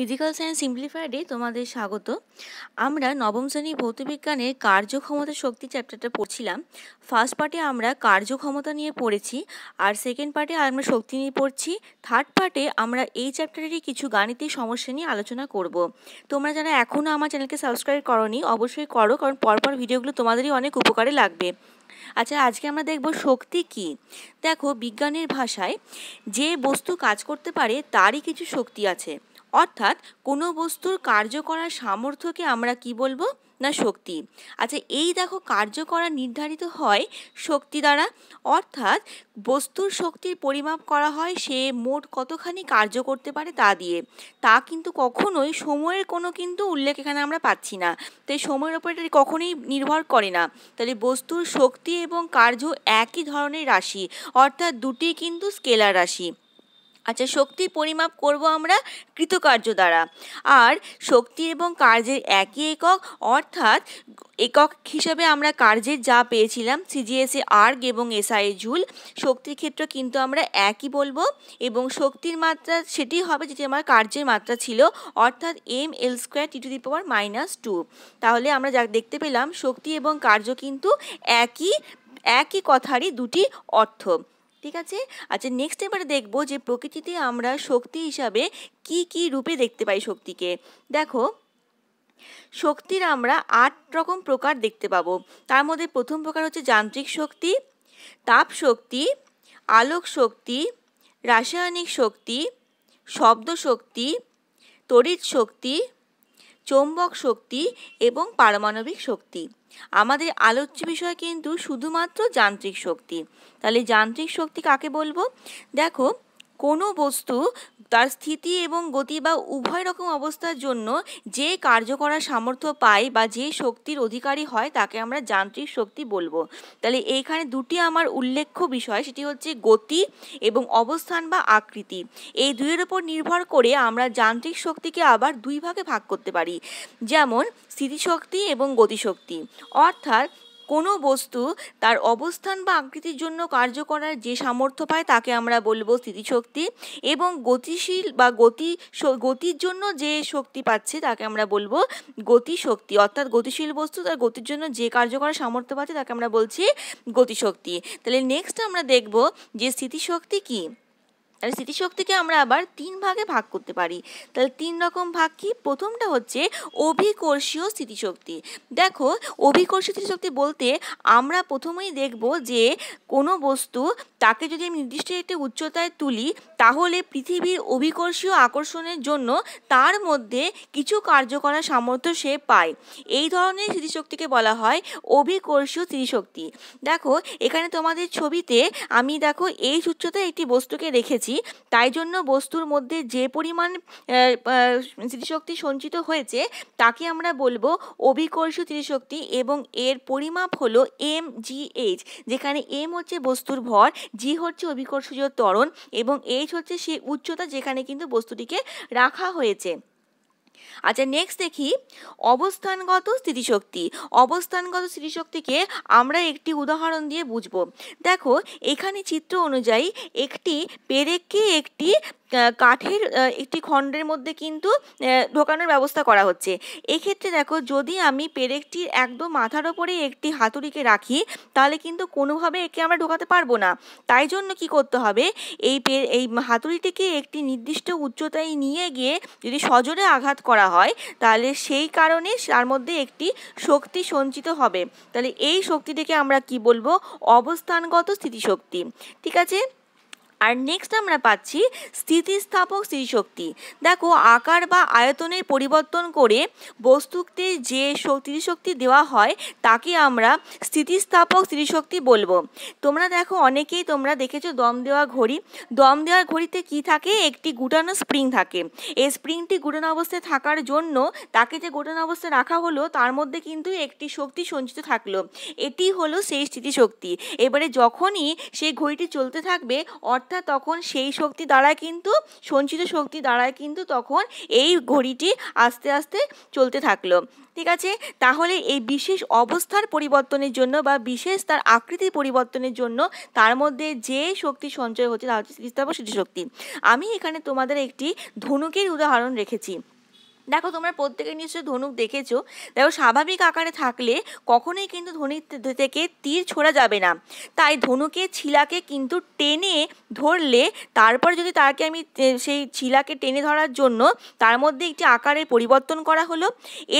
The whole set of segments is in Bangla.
ফিজিক্যাল সায়েন্স সিম্পলিফাইডে তোমাদের স্বাগত। আমরা নবম শ্রেণি ভৌতবিজ্ঞানের কার্যক্ষমতা শক্তি চ্যাপ্টারটা পড়ছিলাম। ফার্স্ট পার্টে আমরা কার্যক্ষমতা নিয়ে পড়েছি, আর সেকেন্ড পার্টে আমরা শক্তি নিয়ে পড়ছি। থার্ড পার্টে আমরা এই চ্যাপ্টারেরই কিছু গাণিতিক সমস্যা নিয়ে আলোচনা করব। তোমরা যারা এখনও আমার চ্যানেলকে সাবস্ক্রাইব করনি, অবশ্যই করো, কারণ পরপর ভিডিওগুলো তোমাদেরই অনেক উপকারে লাগবে। আচ্ছা আজকে আমরা দেখব শক্তি কি। দেখো, বিজ্ঞানের ভাষায় যে বস্তু কাজ করতে পারে, তারই কিছু শক্তি আছে। অর্থাৎ কোনো বস্তুর কার্য করার সামর্থ্যকে আমরা কি বলব? না, শক্তি। আচ্ছা এই দেখো কার্য করা নির্ধারিত হয় শক্তি দ্বারা। অর্থাৎ বস্তুর শক্তির পরিমাপ করা হয় সে মোট কতখানি কার্য করতে পারে তা দিয়ে। তা কিন্তু কখনোই সময়ের কোনো কিন্তু উল্লেখ এখানে আমরা পাচ্ছি না। তাই সময়ের ওপর এটা কখনোই নির্ভর করে না। তাহলে বস্তুর শক্তি এবং কার্য একই ধরনের রাশি। অর্থাৎ দুটি কিন্তু স্কেলার রাশি। আচ্ছা শক্তির পরিমাপ করব আমরা কৃতকার্য দ্বারা। আর শক্তি এবং কার্যের একই একক, অর্থাৎ একক হিসাবে আমরা কার্যের যা পেয়েছিলাম সিজিএসএ আর্গ এবং এসআইএ জুল শক্তির ক্ষেত্রে কিন্তু আমরা একই বলব এবং শক্তির মাত্রা সেটি হবে যেটি আমার কার্যের মাত্রা ছিল, অর্থাৎ M L square T to the power minus two তাহলে আমরা যা দেখতে পেলাম, শক্তি এবং কার্য কিন্তু একই একই কথারই দুটি অর্থ। ঠিক আছে? আচ্ছা নেক্সট এবারে দেখব যে প্রকৃতিতে আমরা শক্তি হিসাবে কি কি রূপে দেখতে পাই শক্তিকে। দেখো, শক্তির আমরা আট রকম প্রকার দেখতে পাবো। তার মধ্যে প্রথম প্রকার হচ্ছে যান্ত্রিক শক্তি, তাপ শক্তি, আলোক শক্তি, রাসায়নিক শক্তি, শব্দ শক্তি, তড়িৎ শক্তি, চৌম্বক শক্তি এবং পারমাণবিক শক্তি। আমাদের আলোচ্য বিষয় কিন্তু শুধুমাত্র যান্ত্রিক শক্তি। তাহলে যান্ত্রিক শক্তি কাকে বলব? দেখো, কোনো বস্তু তার স্থিতি এবং গতি বা উভয় রকম অবস্থার জন্য যে কার্য করার সামর্থ্য পায় বা যে শক্তির অধিকারী হয় তাকে আমরা যান্ত্রিক শক্তি বলব। তাহলে এইখানে দুটি আমার উল্লেখ্য বিষয়, সেটি হচ্ছে গতি এবং অবস্থান বা আকৃতি। এই দুইয়ের উপর নির্ভর করে আমরা যান্ত্রিক শক্তিকে আবার দুই ভাগে ভাগ করতে পারি, যেমন স্থিতিশক্তি এবং গতিশক্তি। অর্থাৎ কোনো বস্তু তার অবস্থান বা আকৃতির জন্য কার্য করার যে সামর্থ্য পায় তাকে আমরা বলব স্থিতিশক্তি এবং গতিশীল বা গতি গতির জন্য যে শক্তি পাচ্ছে তাকে আমরা বলব গতিশক্তি। অর্থাৎ গতিশীল বস্তু তার গতির জন্য যে কার্য করার সামর্থ্য পাচ্ছে তাকে আমরা বলছি গতিশক্তি। তাহলে নেক্সট আমরা দেখব যে স্থিতিশক্তি কী? তাহলে স্মৃতিশক্তিকে আমরা আবার তিন ভাগে ভাগ করতে পারি। তাহলে তিন রকম ভাগ কি? প্রথমটা হচ্ছে অভিকর্ষীয় স্মৃতিশক্তি। দেখো, অভিকর্ষীয় স্মৃতিশক্তি বলতে আমরা প্রথমেই দেখব যে কোনো বস্তু তাকে যদি আমি নির্দিষ্ট একটি উচ্চতায় তুলি তাহলে পৃথিবীর অভিকর্ষীয় আকর্ষণের জন্য তার মধ্যে কিছু কার্য করার সামর্থ্য সে পায়। এই ধরনের স্মৃতিশক্তিকে বলা হয় অভিকর্ষীয় স্মৃতিশক্তি। দেখো, এখানে তোমাদের ছবিতে আমি দেখো এই উচ্চতায় একটি বস্তুকে রেখেছি। তাই জন্য বস্তুর মধ্যে যে পরিমাণ স্মৃতিশক্তি সঞ্চিত হয়েছে, তাকে আমরা বলব অভিকর্ষীয় স্মৃতিশক্তি এবং এর পরিমাপ হলো এম জি এইচ যেখানে এম হচ্ছে বস্তুর ভর জি হচ্ছে অভিকর্ষীয় ত্বরণ এবং এইচ হচ্ছে সেই উচ্চতা যেখানে কিন্তু বস্তুটিকে রাখা হয়েছে। আচ্ছা নেক্সট দেখি অবস্থানগত স্থিতিশক্তি। অবস্থানগত স্থিতিশক্তিকে আমরা একটি উদাহরণ দিয়ে বুঝব। দেখো, এখানে চিত্র অনুযায়ী একটি পেরেককে একটি কাঠের একটি খণ্ডের মধ্যে কিন্তু ঢোকানোর ব্যবস্থা করা হচ্ছে। এক্ষেত্রে দেখো, যদি আমি পেরেকটির একদম মাথার ওপরে একটি হাতুড়িকে রাখি, তাহলে কিন্তু কোনোভাবে একে আমরা ঢোকাতে পারব না। তাই জন্য কি করতে হবে? এই এই হাতুড়িটিকে একটি নির্দিষ্ট উচ্চতায় নিয়ে গিয়ে যদি সজোরে আঘাত করা হয়, তাহলে সেই কারণে তার মধ্যে একটি শক্তি সঞ্চিত হবে। তাহলে এই শক্তিটিকে আমরা কি বলব? অবস্থানগত স্থিতিশক্তি। ঠিক আছে? আর নেক্সট আমরা পাচ্ছি স্থিতিস্থাপক স্মৃতিশক্তি। দেখো, আকার বা আয়তনের পরিবর্তন করে বস্তুতে যে স্মৃতিশক্তি দেওয়া হয়, তাকে আমরা স্থিতিস্থাপক স্মৃতিশক্তি বলব। তোমরা দেখো, অনেকেই তোমরা দেখেছ দম দেওয়া ঘড়ি। দম দেওয়া ঘড়িতে কি থাকে? একটি গুটানো স্প্রিং থাকে। এই স্প্রিংটি গুটানো অবস্থায় থাকার জন্য তাকে যে গুটানো অবস্থায় রাখা হলো, তার মধ্যে কিন্তু একটি শক্তি সঞ্চিত থাকল। এটি হলো সেই স্থিতিশক্তি এবারে যখনই সেই ঘড়িটি চলতে থাকবে, অর্থাৎ অর্থাৎ তখন সেই শক্তি দ্বারা কিন্তু, সঞ্চিত শক্তি দ্বারা কিন্তু তখন এই ঘড়িটি আস্তে আস্তে চলতে থাকল। ঠিক আছে? তাহলে এই বিশেষ অবস্থার পরিবর্তনের জন্য বা বিশেষ তার আকৃতির পরিবর্তনের জন্য তার মধ্যে যে শক্তি সঞ্চয় হচ্ছে, তা হচ্ছে স্থিতিস্থাপক শক্তি। আমি এখানে তোমাদের একটি ধনুকের উদাহরণ রেখেছি। দেখো, তোমরা প্রত্যেকে নিশ্চয়ই ধনুক দেখেছ। দেখো, স্বাভাবিক আকারে থাকলে কখনোই কিন্তু ধনুক থেকে তীর ছোড়া যাবে না। তাই ধনুকে ছিলাকে কিন্তু টেনে ধরলে, তারপর যদি তাকে আমি সেই ছিলাকে টেনে ধরার জন্য তার মধ্যে একটি আকারের পরিবর্তন করা হলো,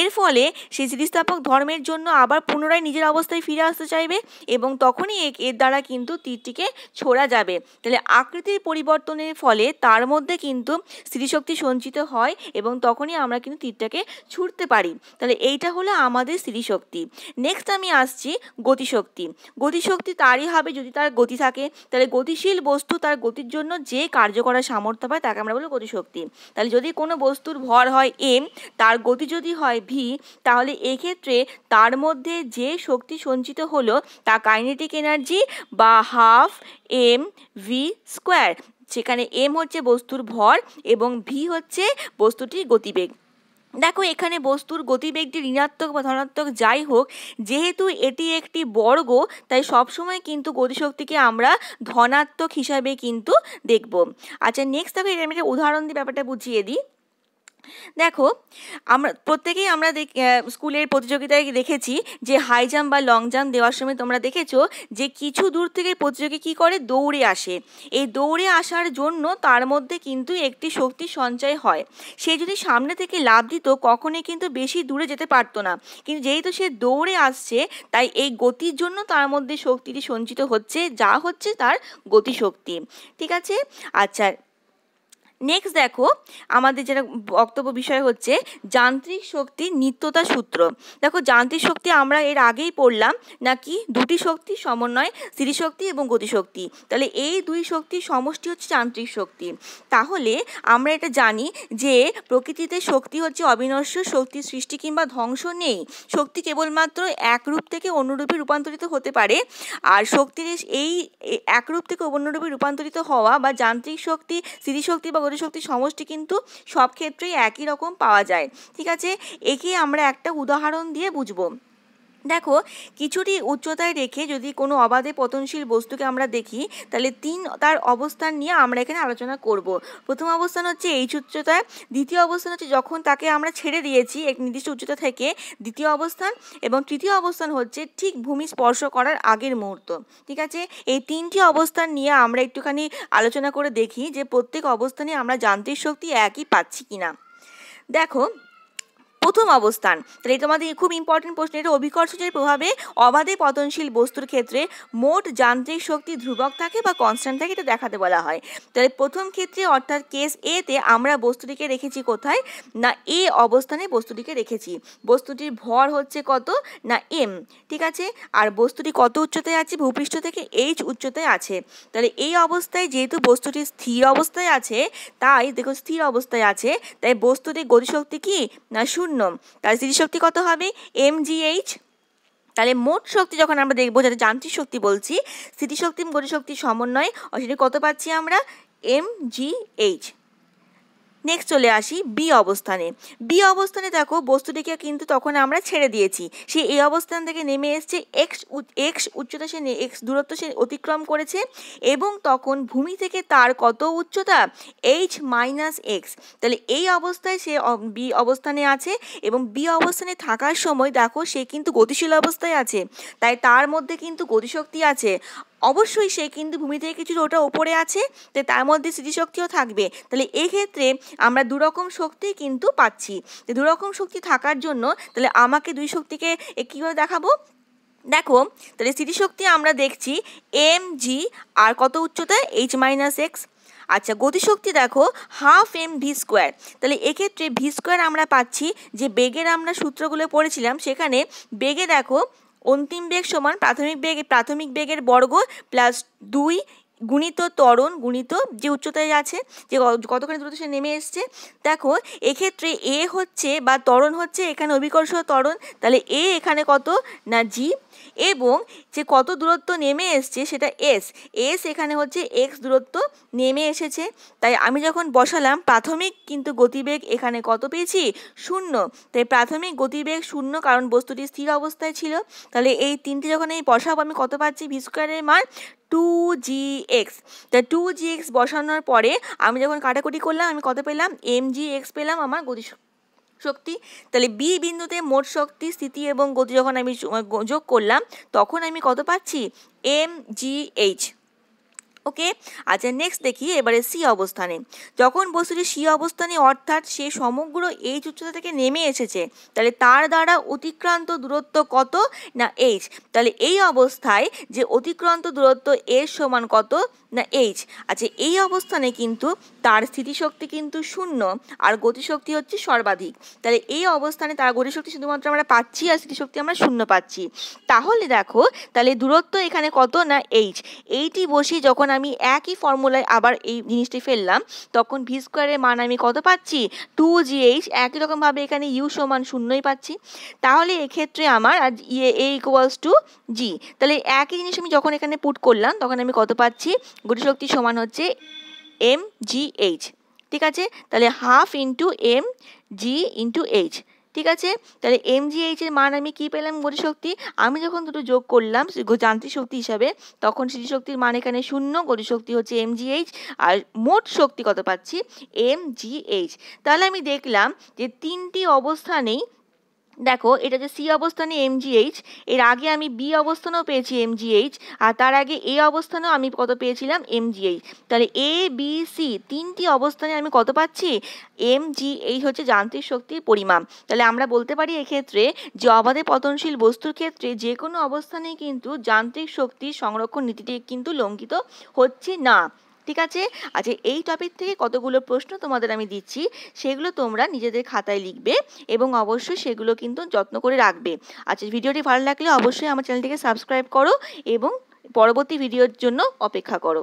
এর ফলে সেই স্থিতিস্থাপক ধর্মের জন্য আবার পুনরায় নিজের অবস্থায় ফিরে আসতে চাইবে এবং তখনই এর দ্বারা কিন্তু তীরটিকে ছোড়া যাবে। তাহলে আকৃতির পরিবর্তনের ফলে তার মধ্যে কিন্তু স্মৃতিশক্তি সঞ্চিত হয় এবং তখনই আমরা কিন্তু তীরটাকে ছুটতে পারি। তাহলে এইটা হলো আমাদের স্মৃতিশক্তি নেক্সট আমি আসছি গতিশক্তি। গতিশক্তি তারই হবে যদি তার গতি থাকে। তাহলে গতিশীল বস্তু তার গতির জন্য যে কার্য করার সামর্থ্য পায় তাকে আমরা বলি গতিশক্তি। তাহলে যদি কোনো বস্তুর ভর হয় এম তার গতি যদি হয় ভি তাহলে এক্ষেত্রে তার মধ্যে যে শক্তি সঞ্চিত হলো তা কাইনেটিক এনার্জি বা হাফ এম ভি স্কোয়ার। সেখানে এম হচ্ছে বস্তুর ভর এবং ভি হচ্ছে বস্তুটির গতিবেগ। দেখো, এখানে বস্তুর গতিবেগটি ঋণাত্মক বা ধনাত্মক যাই হোক, যেহেতু এটি একটি বর্গ, তাই সবসময় কিন্তু গতিশক্তিকে আমরা ধনাত্মক হিসাবে কিন্তু দেখব। আচ্ছা নেক্সট দেখো এটা আমি একটা উদাহরণ দিয়ে ব্যাপারটা বুঝিয়ে দিই। দেখো, আমরা, প্রত্যেকেই আমরা স্কুলের প্রতিযোগিতায় দেখেছি যে হাই জাম্প বা লং জাম্প দেওয়ার সময় তোমরা দেখেছ যে কিছু দূর থেকে প্রতিযোগী কী করে? দৌড়ে আসে। এই দৌড়ে আসার জন্য তার মধ্যে কিন্তু একটি শক্তি সঞ্চয় হয়। সে যদি সামনে থেকে লাভ দিত, কখনোই কিন্তু বেশি দূরে যেতে পারতো না। কিন্তু যেহেতু সে দৌড়ে আসছে, তাই এই গতির জন্য তার মধ্যে শক্তিটি সঞ্চিত হচ্ছে, যা হচ্ছে তার গতিশক্তি। ঠিক আছে? আচ্ছা নেক্সট দেখো, আমাদের যেটা বক্তব্য বিষয় হচ্ছে যান্ত্রিক শক্তি নিত্যতা সূত্র। দেখো, যান্ত্রিক শক্তি আমরা এর আগেই পড়লাম, নাকি দুটি শক্তি সমন্বয় স্মৃতিশক্তি এবং গতিশক্তি। তাহলে এই দুই শক্তির সমষ্টি হচ্ছে যান্ত্রিক শক্তি। তাহলে আমরা এটা জানি যে প্রকৃতিতে শক্তি হচ্ছে অবিনশ্বর শক্তির সৃষ্টি কিংবা ধ্বংস নেই। শক্তি কেবলমাত্র এক রূপ থেকে অন্যরূপে রূপান্তরিত হতে পারে। আর শক্তির এই একরূপ থেকে অন্যরূপে রূপান্তরিত হওয়া বা যান্ত্রিক শক্তি স্মৃতিশক্তি বা শক্তির সমষ্টি কিন্তু সব ক্ষেত্রেই একই রকম পাওয়া যায়। ঠিক আছে? একে আমরা একটা উদাহরণ দিয়ে বুঝব। দেখো, কিছুটি উচ্চতায় রেখে যদি কোনো অবাধে পতনশীল বস্তুকে আমরা দেখি, তাহলে তিন তার অবস্থান নিয়ে আমরা এখানে আলোচনা করব। প্রথম অবস্থান হচ্ছে এইচ উচ্চতায়, দ্বিতীয় অবস্থান হচ্ছে যখন তাকে আমরা ছেড়ে দিয়েছি এক নির্দিষ্ট উচ্চতা থেকে, দ্বিতীয় অবস্থান এবং তৃতীয় অবস্থান হচ্ছে ঠিক ভূমি স্পর্শ করার আগের মুহূর্ত। ঠিক আছে? এই তিনটি অবস্থান নিয়ে আমরা একটুখানি আলোচনা করে দেখি যে প্রত্যেক অবস্থানে আমরা যান্ত্রিক শক্তি একই পাচ্ছি কিনা। দেখো প্রথম অবস্থান। তাহলে তোমাদের খুব ইম্পর্টেন্ট প্রশ্ন, এটা অভিকর্ষজের প্রভাবে অবাধে পতনশীল বস্তুর ক্ষেত্রে মোট যান্ত্রিক শক্তি ধ্রুবক থাকে বা কনস্ট্যান্ট থাকে এটা দেখাতে বলা হয়। তাহলে প্রথম ক্ষেত্রে অর্থাৎ কেস এতে আমরা বস্তুটিকে রেখেছি কোথায়? না এ অবস্থানে বস্তুটিকে রেখেছি। বস্তুটির ভর হচ্ছে কত? না এম ঠিক আছে? আর বস্তুটি কত উচ্চতায় আছে? ভূপৃষ্ঠ থেকে এইচ উচ্চতায় আছে। তাহলে এই অবস্থায় যেহেতু বস্তুটি স্থির অবস্থায় আছে, তাই দেখো স্থির অবস্থায় আছে, তাই বস্তুটির গতিশক্তি কি? না শূন্য। শূন্য। তাহলে স্মৃতিশক্তি কত হবে? এম এইচ তাহলে মোট শক্তি যখন আমরা দেখব যাতে যান্ত্রিক শক্তি বলছি স্থিতিশক্তি গতিশক্তি সমন্বয় সেটি কত পাচ্ছি আমরা? এম জি এইচ নেক্সট চলে আসি বি অবস্থানে। বি অবস্থানে দেখো, বস্তুটিকে কিন্তু তখন আমরা ছেড়ে দিয়েছি। সে এই অবস্থান থেকে নেমে এসছে এক্স এক্স উচ্চতা সে এক্স দূরত্ব সে অতিক্রম করেছে এবং তখন ভূমি থেকে তার কত উচ্চতা? এইচ মাইনাস এক্স তাহলে এই অবস্থায় সে বি অবস্থানে আছে এবং বি অবস্থানে থাকার সময় দেখো, সে কিন্তু গতিশীল অবস্থায় আছে। তাই তার মধ্যে কিন্তু গতিশক্তি আছে। অবশ্যই সে কিন্তু ভূমি থেকে কিছু ওটা ওপরে আছে তাই তার মধ্যে স্মৃতিশক্তিও থাকবে। তাহলে এক্ষেত্রে আমরা দুরকম শক্তি কিন্তু পাচ্ছি। তো দুরকম শক্তি থাকার জন্য তাহলে আমাকে দুই শক্তিকে কীভাবে দেখাবো? দেখো, তাহলে স্মৃতিশক্তি আমরা দেখছি এম জি আর কত উচ্চতায় এইচ মাইনাস এক্স আচ্ছা গতিশক্তি দেখো হাফ এম ভি স্কোয়ার তাহলে এক্ষেত্রে ভি স্কোয়ার আমরা পাচ্ছি, যে বেগের আমরা সূত্রগুলো পড়েছিলাম, সেখানে বেগে দেখো অন্তিম বেগ সমান প্রাথমিক বেগ, প্রাথমিক বেগের বর্গ প্লাস দুই গুণিত ত্বরণ গুণিত যে উচ্চতায় আছে, যে কতখানি দ্রুত সে নেমে এসছে, দেখো এক্ষেত্রে এ হচ্ছে বা ত্বরণ হচ্ছে এখানে অভিকর্ষ ত্বরণ, তাহলে এ এখানে কত? না জি এবং যে কত দূরত্ব নেমে এসছে সেটা এস এস এখানে হচ্ছে এক্স দূরত্ব নেমে এসেছে। তাই আমি যখন বসালাম, প্রাথমিক কিন্তু গতিবেগ এখানে কত পেয়েছি? শূন্য। তাই প্রাথমিক গতিবেগ শূন্য কারণ বস্তুটি স্থির অবস্থায় ছিল। তাহলে এই তিনটে যখন এই বসাবো, আমি কত পাচ্ছি? ভি মান টু জি এক্স তা টু জি এক্স বসানোর পরে আমি যখন কাটাকুটি করলাম, আমি কত পেলাম? এম জি এক্স পেলাম আমার গতি শক্তি। তাহলে বি বিন্দুতে মোট শক্তি, স্থিতি এবং গতি যখন আমি যোগ করলাম, তখন আমি কত পাচ্ছি? এম জি এইচ ওকে আচ্ছা নেক্সট দেখি, এবারে সি অবস্থানে। যখন বস্তুটি সি অবস্থানে, অর্থাৎ সে সমগ্র এইচ উচ্চতা থেকে নেমে এসেছে, তাহলে তার দ্বারা অতিক্রান্ত দূরত্ব কত না এইচ তাহলে এই অবস্থায় যে অতিক্রান্ত দূরত্ব এর সমান কত না এইচ আচ্ছা এই অবস্থানে কিন্তু তার স্থিতিশক্তি কিন্তু শূন্য, আর গতিশক্তি হচ্ছে সর্বাধিক। তাহলে এই অবস্থানে তার গতিশক্তি শুধুমাত্র আমরা পাচ্ছি, আর স্থিতিশক্তি আমরা শূন্য পাচ্ছি। তাহলে দেখো, তাহলে দূরত্ব এখানে কত না এইচ এইটি বসি যখন আমি একই ফর্মুলায় আবার এই জিনিসটি ফেললাম, তখন ভি স্কোয়ারের মান আমি কত পাচ্ছি? টু জি এইচ একই রকমভাবে এখানে ইউ সমান শূন্যই পাচ্ছি। তাহলে এক্ষেত্রে আমার আর ইয়ে এ ইকুয়ালস টু জি তাহলে একই জিনিস আমি যখন এখানে পুট করলাম, তখন আমি কত পাচ্ছি? গতিশক্তি সমান হচ্ছে এম জি এইচ ঠিক আছে? তাহলে half into M G into H ঠিক আছে? তাহলে এম জি এইচের মান আমি কি পেলাম গতিশক্তি আমি যখন দুটো যোগ করলাম যান্ত্রিক শক্তি হিসাবে, তখন স্মৃতিশক্তির মান এখানে শূন্য গতিশক্তি হচ্ছে এম জি এইচ আর মোট শক্তি কত পাচ্ছি? এম জি এইচ তাহলে আমি দেখলাম যে তিনটি অবস্থানেই দেখো, এটা যে সি অবস্থানে এমজিএইচ এর আগে আমি বি অবস্থানেও পেয়েছি এমজিএইচ আর তার আগে এ অবস্থানেও আমি কত পেয়েছিলাম এমজিএইচ তাহলে এ বি সি তিনটি অবস্থানে আমি কত পাচ্ছি? এমজিএইচ হচ্ছে যান্ত্রিক শক্তির পরিমাপ। তাহলে আমরা বলতে পারি এক্ষেত্রে যে অবাধে পতনশীল বস্তুর ক্ষেত্রে যে কোনো অবস্থানেই কিন্তু যান্ত্রিক শক্তির সংরক্ষণ নীতিটি কিন্তু লঙ্ঘিত হচ্ছে না। ঠিক আছে? আচ্ছা এই টপিক থেকে কতগুলো প্রশ্ন তোমাদের আমি দিচ্ছি, সেগুলো তোমরা নিজেদের খাতায় লিখবে এবং অবশ্যই সেগুলো কিন্তু যত্ন করে রাখবে। আচ্ছা ভিডিওটি ভালো লাগলে অবশ্যই আমার চ্যানেলটিকে সাবস্ক্রাইব করো এবং পরবর্তী ভিডিওর জন্য অপেক্ষা করো।